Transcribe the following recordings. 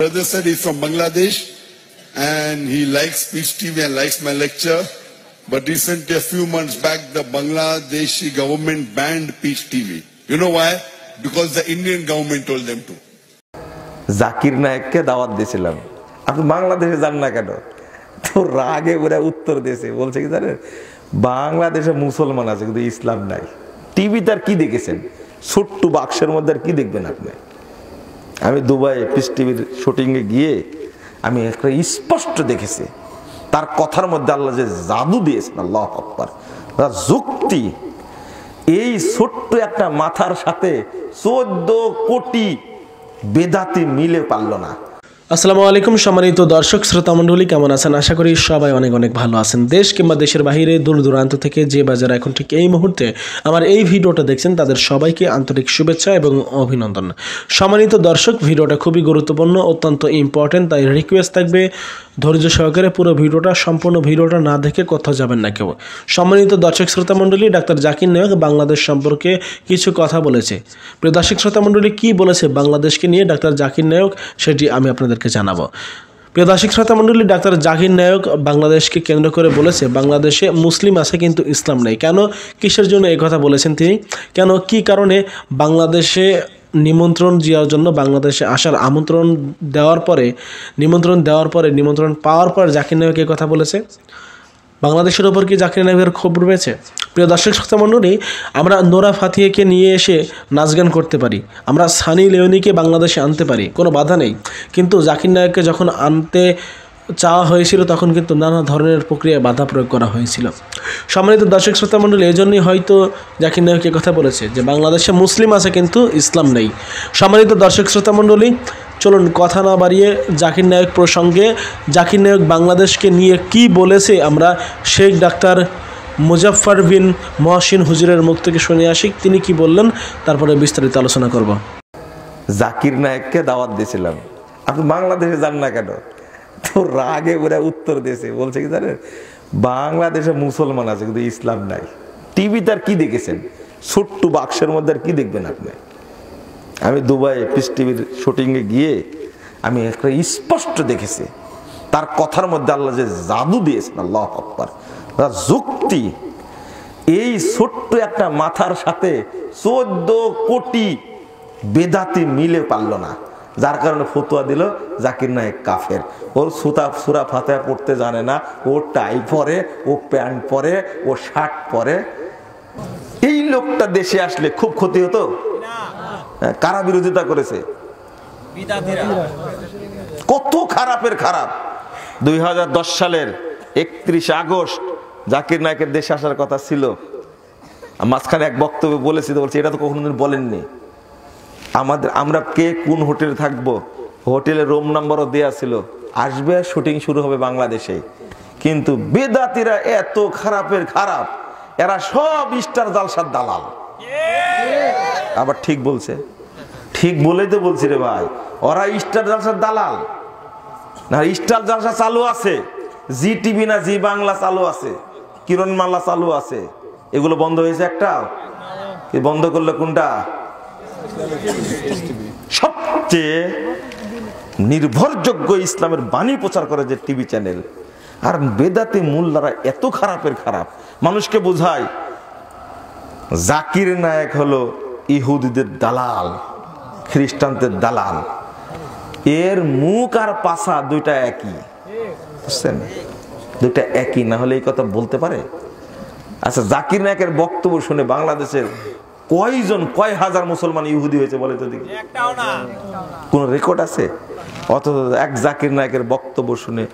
brother said he's from Bangladesh and he likes Peace TV and likes my lecture. But recently, a few months back, the Bangladeshi government banned Peace TV. You know why? Because the Indian government told them to. Zakir নায়ককে দাওয়াত দিয়েছিলাম আপনি বাংলাদেশে যান না কেন তো রাগে ওরা উত্তর দিয়েছে বলছে কি জানেন বাংলাদেশে মুসলমান আছে কিন্তু ইসলাম নাই টিভিতে আর কি দেখেছেন ছোট্ট বাক্সের মধ্যে আর কি দেখবেন আপনি আমি দুবাই পিস টিভির শুটিংয়ে গিয়ে আমি একটা স্পষ্ট দেখেছি। তার কথার মধ্যে আল্লাহ যে জাদু দিয়েছেন, আল্লাহ আকবর। যুক্তি, এই ছোট্ট একটা মাথার সাথে চোদ্দ কোটি বেদাতি মিলে পারল না। আসসালামু আলাইকুম, সম্মানিত দর্শক, শ্রোতা মণ্ডলী, কেমন আছেন? আশা করি সবাই অনেক অনেক ভালো আছেন। দেশ কিংবা দেশের বাইরে দূর দূরান্ত থেকে যে বাজার এখন ঠিক এই মুহূর্তে আমার এই ভিডিওটা দেখছেন, তাদের সবাইকে আন্তরিক শুভেচ্ছা এবং অভিনন্দন। সম্মানিত দর্শক, ভিডিওটা খুবই গুরুত্বপূর্ণ, অত্যন্ত ইম্পর্টেন্ট তাই রিকোয়েস্ট থাকবে ধৈর্য সহকারে পুরো ভিডিওটা, সম্পূর্ণ ভিডিওটা না দেখে কোথাও যাবেন না কেউ। সম্মানিত দর্শক, শ্রোতা মণ্ডলী, ডাক্তার জাকির নায়ক বাংলাদেশ সম্পর্কে কিছু কথা বলেছে। প্রিয় দর্শক, শ্রোতা মণ্ডলী, কী বলেছে বাংলাদেশকে নিয়ে ডাক্তার জাকির নায়ক, সেটি আমি আপনাদেরকে জানাব। প্রিয় দর্শক শ্রোতা মণ্ডলী, ডাক্তার জাকির নায়ক বাংলাদেশকে কেন্দ্র করে বলেছে, বাংলাদেশে মুসলিম আছে কিন্তু ইসলাম নেই। কেন? কিসের জন্য এই কথা বলেছেন তিনি? কেন? কি কারণে? বাংলাদেশে নিমন্ত্রণ দেওয়ার জন্য বাংলাদেশে আসার আমন্ত্রণ দেওয়ার পরে, নিমন্ত্রণ দেওয়ার পরে, নিমন্ত্রণ পাওয়ার পর জাকির নায়ক এই কথা বলেছে। বাংলাদেশের ওপর কি জাকির নায়কের ক্ষোভ রয়েছে? প্রিয় দর্শক শ্রোতা মণ্ডলী, আমরা নোরা ফাতিয়েকে নিয়ে এসে নাচ গান করতে পারি। আমরা সানি লিওনিকে বাংলাদেশে আনতে পারি, কোনো বাধা নেই। কিন্তু জাকির নায়ককে যখন আনতে চাওয়া হয়েছিল, তখন কিন্তু নানা ধরনের প্রক্রিয়ায় বাধা প্রয়োগ করা হয়েছিল। সম্মানিত দর্শক শ্রোতা মণ্ডলী এই জন্যই হয়তো জাকির নায়ক কথা বলেছে যে, বাংলাদেশে মুসলিম আছে কিন্তু ইসলাম নেই। সম্মানিত দর্শক শ্রোতা মণ্ডলী, চলুন কথা না বাড়িয়ে জাকির নায়ক প্রসঙ্গে, জাকির নায়ক বাংলাদেশকে নিয়ে কি বলেছে আমরা শেখ ডাক্তার মুজাফফর বিন মহসিন হুজুরের মুখ থেকে শুনে আসি, তিনি কি বললেন, তারপরে বিস্তারিত আলোচনা করব। জাকির নায়ককে দাওয়াত দিয়েছিলাম। আপনি বাংলাদেশে যান না কেন? তো রাগে ওরা উত্তর দিয়েছে। বলছে কি জানেন? বাংলাদেশে মুসলমান আছে, কিন্তু ইসলাম নাই। টিভিতে আর কি দেখেছেন? ছোট্ট বাক্সের মধ্যে আর কি দেখবেন আপনি? আমি দুবাই পিস টিভির শুটিংয়ে গিয়ে আমি একটা স্পষ্ট দেখেছি। তার কথার মধ্যে আল্লাহ যে জাদু দিয়েছেন, আল্লাহ আকবার। যুক্তি এই ছোট্ট একটা মাথার সাথে চোদ্দ কোটি বেদাতি মিলে পারল না। যার কারণে ফতুয়া দিল জাকির নায়ক কাফের। ওর সুতা সুরা ফাতে পড়তে জানে না। ও টাই পরে ও প্যান্ট পরে ও শার্ট পরে। এই লোকটা দেশে আসলে খুব ক্ষতি হতো? কারা বিরোধিতা করেছে? কত খারাপের খারাপ? দুই হাজার দশ সালের একত্রিশ আগস্ট জাকির নায়কের দেশে আসার কথা ছিল। মাঝখানে এক বক্তব্যে বলেছি, তো বলছি, এটা তো কখনোদিন বলেননি। আমাদের, আমরা কে কোন হোটেলে থাকব? হোটেলে রুম নাম্বারও দেওয়া ছিল। আসবে শুটিং শুরু হবে বাংলাদেশে। কিন্তু বেদাতিরা এত খারাপের খারাপ। এরা সব স্টার জালসার দালাল আবার ঠিক বলছে। ঠিক বলেই তো বলছি রে ভাই। ওরা স্টার জালসার দালাল না স্টার জালসা চালু আছে। জি টিভি না জি বাংলা চালু আছে। কিরণ মাল্লা চালু আছে? এগুলো বন্ধ হয়েছে একটা? বন্ধ করলে কোনটা? সবচেয়ে নির্ভরযোগ্য ইসলামের বাণী প্রচার করে যে টিভি চ্যানেল। আর বেদাতি মোল্লারা এত খারাপের খারাপ। মানুষকে বোঝায়, জাকির নায়ক হলো ইহুদিদের দালাল, খ্রিস্টানদের দালাল। এর মুখ আর পাশা দুইটা একই। বুঝছেন? দুইটা একই না হলে এই কথা বলতে পারে? আচ্ছা জাকির নায়কের বক্তব্য শুনে বাংলাদেশের কয়জন কয় হাজার মুসলমান ইহুদি হয়েছে বলে তো দেখি? কোন রেকর্ড আছে? অথচ এক জাকির নায়কের বক্তব্য শুনে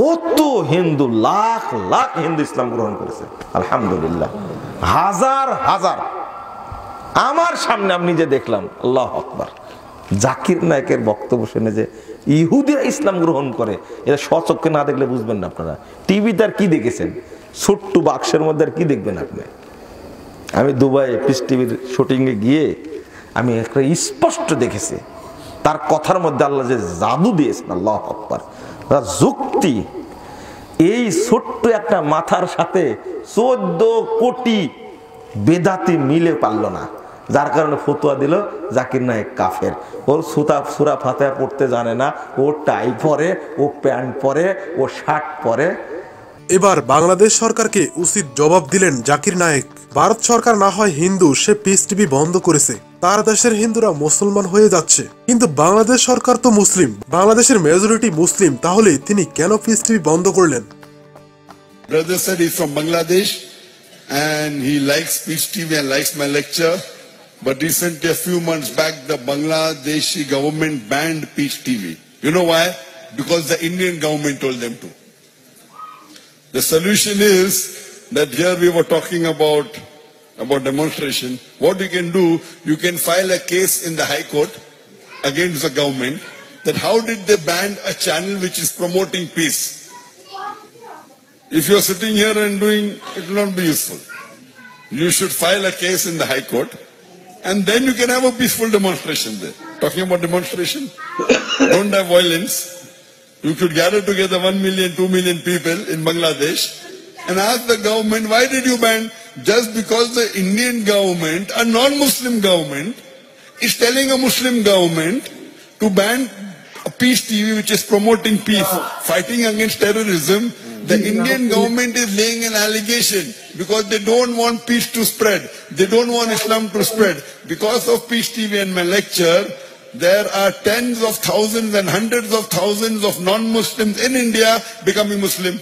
কত হিন্দু লাখ লাখ হিন্দু ইসলাম গ্রহণ করেছে। আলহামদুলিল্লাহ। হাজার হাজার। আমার সামনে আমি নিজে দেখলাম আল্লাহ আকবার। জাকির নায়কের বক্তব্য শুনে যে ইহুদিরা ইসলাম গ্রহণ করে। এটা স্বচক্ষে না দেখলে বুঝবেন না আপনারা। টিভিতে আর কি দেখেছেন? ছোট্ট বাক্সের মধ্যে আর কি দেখবেন আপনি? আমি দুবাই পিস টিভির শুটিংয়ে গিয়ে আমি একটা স্পষ্ট দেখেছি। তার কথার মধ্যে আল্লাহ যে জাদু দিয়েছেন, আল্লাহ আকবার। যুক্তি। এই ছোট্ট একটা মাথার সাথে চোদ্দ কোটি বেদাতি মিলে পারল না। যার কারণে ফতুয়া দিল জাকির নায়েক কাফের। ওর সুতা সুরা ফাতে পড়তে জানে না ও টাই পরে ও প্যান্ট পরে ও শার্ট পরে। এবার বাংলাদেশ সরকারকে উচিত জবাব দিলেন জাকির নায়েক। ভারত সরকার না হয় হিন্দু সে পিস টিভি বন্ধ করেছে। তার দেশের হিন্দুরা মুসলমান হয়ে যাচ্ছে। কিন্তু বাংলাদেশ সরকার তো মুসলিম। বাংলাদেশের মেজরিটি মুসলিম তাহলে তিনি কেন পিস টিভি বন্ধ করলেন? Brother said he's from Bangladesh and he likes Peace TV and likes my lecture. But recently, a few months back, the Bangladeshi government banned Peace TV. You know why? Because the Indian government told them to. The solution is that here we were talking about, about demonstration. What you can do, you can file a case in the High Court against the government that how did they ban a channel which is promoting peace? If you're sitting here and doing, it will not be useful. You should file a case in the High Court and then you can have a peaceful demonstration there. Talking about demonstration, don't have violence. You could gather together one million, two million people in Bangladesh and ask the government, why did you ban? Just because the Indian government, a non-Muslim government, is telling a Muslim government to ban a peace TV which is promoting peace, fighting against terrorism. The Indian government is laying an allegation because they don't want peace to spread. They don't want Islam to spread. Because of peace TV and my lecture, there are tens of thousands and hundreds of thousands of non-Muslims in India becoming Muslim.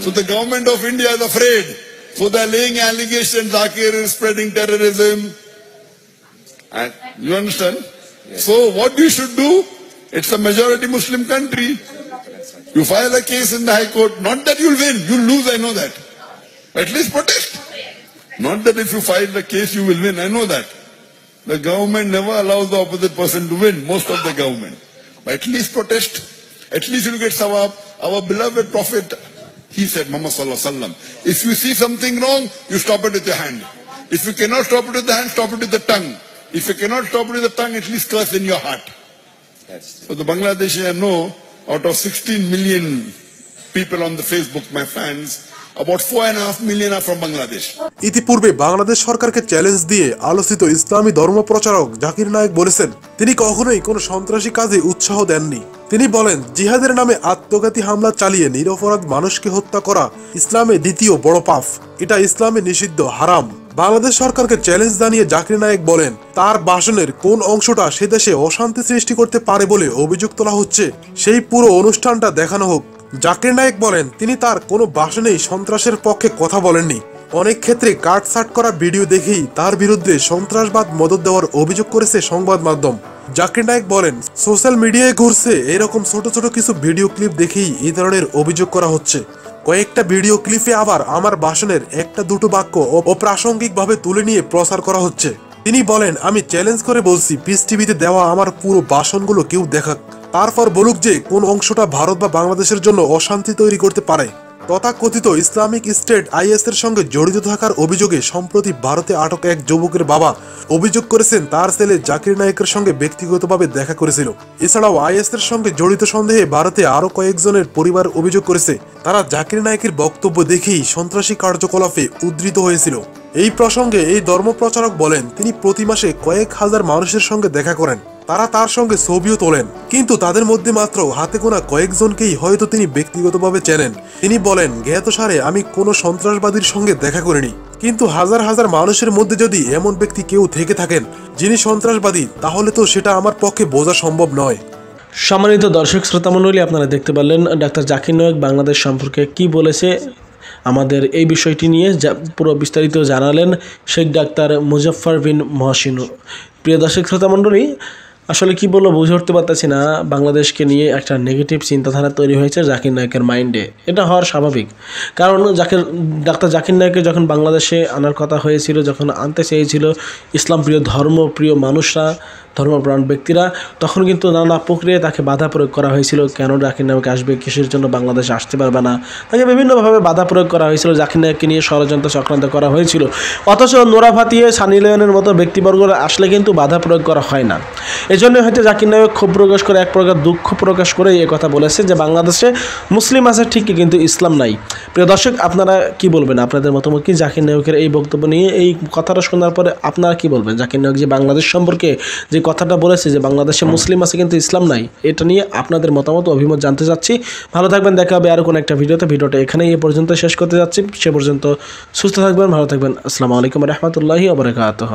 So the government of India is afraid. So they're laying allegations, Zakir is spreading terrorism. And you understand? So what you should do, it's a majority Muslim country. You file a case in the High Court, not that you'll win, you'll lose, I know that. At least protest. Not that if you file the case you will win, I know that. The government never allows the opposite person to win, most of the government. But at least protest. At least you'll get sawab. Our beloved Prophet, he said, Muhammad Sallallahu Alaihi Wasallam, if you see something wrong, you stop it with your hand. If you cannot stop it with the hand, stop it with the tongue. If you cannot stop it with the tongue, at least curse in your heart. So the Bangladeshi I know, out of 16 million people on the Facebook, my fans, about four and a half million are from Bangladesh. ইতিপূর্বে বাংলাদেশ সরকারকে challenge দিয়ে আলোচিত ইসলামী ধর্মপ্রচারক জাকির নায়েক বলেছেন তিনি কখনোই কোনো সন্ত্রাসী কাজে উৎসাহ দেননি। তিনি বলেন জিহাদের নামে আত্মঘাতী হামলা চালিয়ে নিরপরাধ মানুষকে হত্যা করা ইসলামে দ্বিতীয় বড় পাপ। এটা ইসলামে নিষিদ্ধ হারাম। বাংলাদেশ সরকারকে চ্যালেঞ্জ জানিয়ে জাকির নায়েক বলেন, তার ভাষণের কোন অংশটা সে দেশে অশান্তি সৃষ্টি করতে পারে বলে অভিযোগ তোলা হচ্ছে, সেই পুরো অনুষ্ঠানটা দেখানো হোক। জাকির নায়েক বলেন, তিনি তার কোনো ভাষণেই সন্ত্রাসের পক্ষে কথা বলেননি। অনেক ক্ষেত্রে কাটসাট করা ভিডিও দেখেই তার বিরুদ্ধে সন্ত্রাসবাদ মদত দেওয়ার অভিযোগ করেছে সংবাদ মাধ্যম। জাকির নায়েক বলেন, সোশ্যাল মিডিয়ায় ঘুরছে, এরকম ছোট ছোট কিছু ভিডিও ক্লিপ দেখেই এই ধরনের অভিযোগ করা হচ্ছে। কয়েকটা ভিডিও ক্লিপে আবার আমার বাসনের একটা দুটো বাক্য ও অপ্রাসঙ্গিকভাবে তুলে নিয়ে প্রচার করা হচ্ছে। তিনি বলেন, আমি চ্যালেঞ্জ করে বলছি পিস টিভিতে দেওয়া আমার পুরো ভাষণগুলো কেউ দেখাক। তারপর বলুক যে, কোন অংশটা ভারত বা বাংলাদেশের জন্য অশান্তি তৈরি করতে পারে। তথাকথিত ইসলামিক স্টেট আইএস এর সঙ্গে জড়িত থাকার অভিযোগে সম্প্রতি ভারতে আটক এক যুবকের বাবা। অভিযোগ করেছেন তার ছেলে জাকির নায়কের সঙ্গে ব্যক্তিগতভাবে দেখা করেছিল। এছাড়াও আইএস এর সঙ্গে জড়িত সন্দেহে ভারতে আরও কয়েকজনের পরিবার অভিযোগ করেছে। তারা জাকির নায়কের বক্তব্য দেখেই সন্ত্রাসী কার্যকলাপে উদ্ধৃত হয়েছিল। এই প্রসঙ্গে এই ধর্মপ্রচারক বলেন, তিনি প্রতি মাসে কয়েক হাজার মানুষের সঙ্গে দেখা করেন। তারা তার সঙ্গে ছবিও তোলেন। কিন্তু তাদের মধ্যে মাত্র হাতে গোনা কয়েকজনকেই হয়তো তিনি ব্যক্তিগতভাবে চেনেন। তিনি বলেন জ্ঞাতসারে আমি কোনো সন্ত্রাসবাদীর সঙ্গে দেখা করিনি। কিন্তু হাজার হাজার মানুষের মধ্যে যদি এমন ব্যক্তি কেউ থেকে থাকেন, যিনি সন্ত্রাসবাদী, তাহলে তো সেটা আমার পক্ষে বোঝা সম্ভব নয়। সম্মানিত দর্শক, শ্রোতামণ্ডলী, আপনারা দেখতে পারলেন ডাক্তার জাকির নায়ক বাংলাদেশ সম্পর্কে কি বলেছে। আমাদের এই বিষয়টি নিয়ে যা পুরো বিস্তারিত জানালেন শেখ ডাক্তার মুজফফর বিন মহসিন। প্রিয় দর্শক, শ্রোতামণ্ডলী আসলে কি বলব, বুঝে উঠতে পারতেছি না। বাংলাদেশকে নিয়ে একটা নেগেটিভ চিন্তাধারা তৈরি হয়েছে জাকির নায়কের মাইন্ডে এটা হওয়ার স্বাভাবিক। কারণ জাকির, ডাক্তার জাকির নায়কের যখন বাংলাদেশে আনার কথা হয়েছিল, যখন আনতে চেয়েছিল ইসলাম প্রিয় ধর্মপ্রিয় মানুষরা ধর্মপ্রাণ ব্যক্তিরা, তখন কিন্তু নানা প্রক্রিয়ায় তাকে বাধা প্রয়োগ করা হয়েছিল। কেন জাকির নায়ক আসবে? কিসের জন্য বাংলাদেশে আসতে পারবে না? তাকে বিভিন্নভাবে বাধা প্রয়োগ করা হয়েছিল। জাকির নায়ককে নিয়ে ষড়যন্ত্র চক্রান্ত করা হয়েছিল। অথচ নোরা ফাতিয়ে, সানি লিওনের মতো ব্যক্তিবর্গ আসলে কিন্তু বাধা প্রয়োগ করা হয় না। এই জন্য হয়তো জাকির নায়ক ক্ষোভ প্রকাশ করে, এক প্রকার দুঃখ প্রকাশ করে এই কথা বলেছে যে, বাংলাদেশে মুসলিম আছে ঠিকই, কিন্তু ইসলাম নাই। প্রিয় দর্শক, আপনারা কি বলবেন? আপনাদের মতামত কি? জাকির নায়কের এই বক্তব্য নিয়ে এই কথাটা শোনার পরে আপনারা কি বলবেন? জাকির নায়ক যে বাংলাদেশ সম্পর্কে, যে কথাটা বলেছে যে বাংলাদেশে মুসলিম আছে কিন্তু ইসলাম নাই এটা নিয়ে আপনাদের মতামত অভিমত জানতে চাচ্ছি। ভালো থাকবেন দেখা হবে আর কোনো একটা ভিডিওতে। ভিডিওটা এখানে এ পর্যন্ত শেষ করতে যাচ্ছি। সে পর্যন্ত সুস্থ থাকবেন ভালো থাকবেন। আসসালামু আলাইকুম রহমতুল্লাহি আবরকাতহ